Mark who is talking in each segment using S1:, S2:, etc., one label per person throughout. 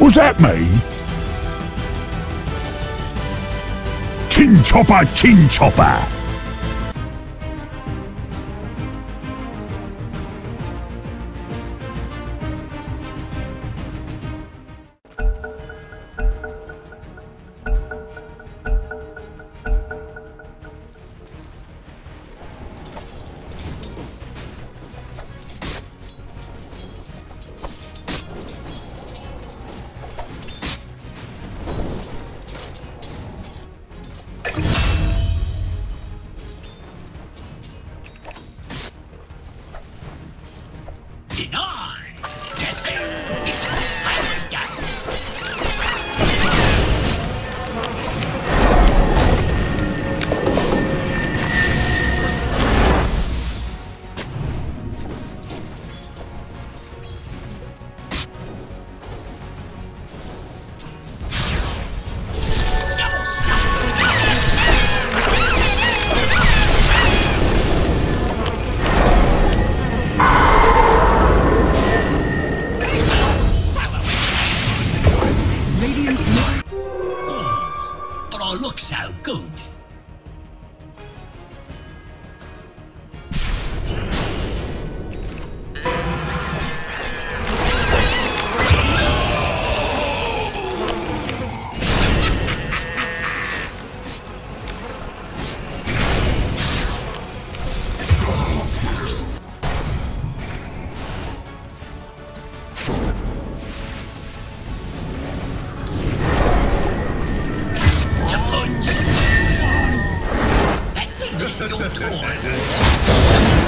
S1: Was that me? Chin chopper, chin chopper.
S2: 你有错。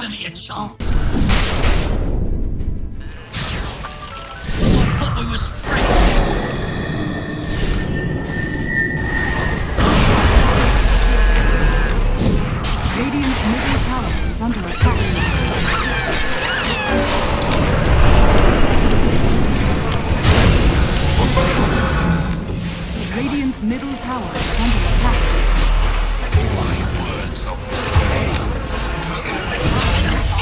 S3: Josh. middle tower is under attack. Middle tower is under attack.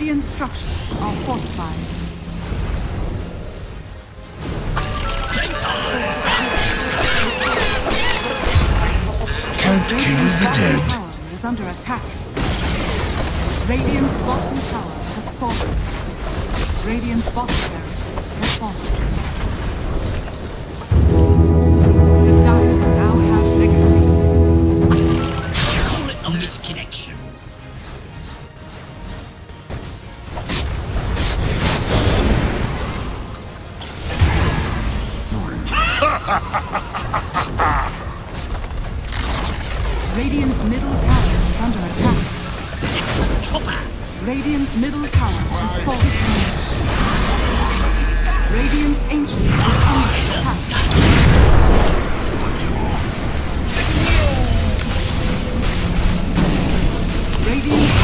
S3: Radiant structures are fortified.
S1: Can't kill the dead.
S3: tower is under attack. Radiant's bottom tower has fallen. Radiant's bottom barracks has fallen. Radiant's middle tower is under attack. Radiant's middle tower is falling. Radiant's ancient is under attack. Radiant's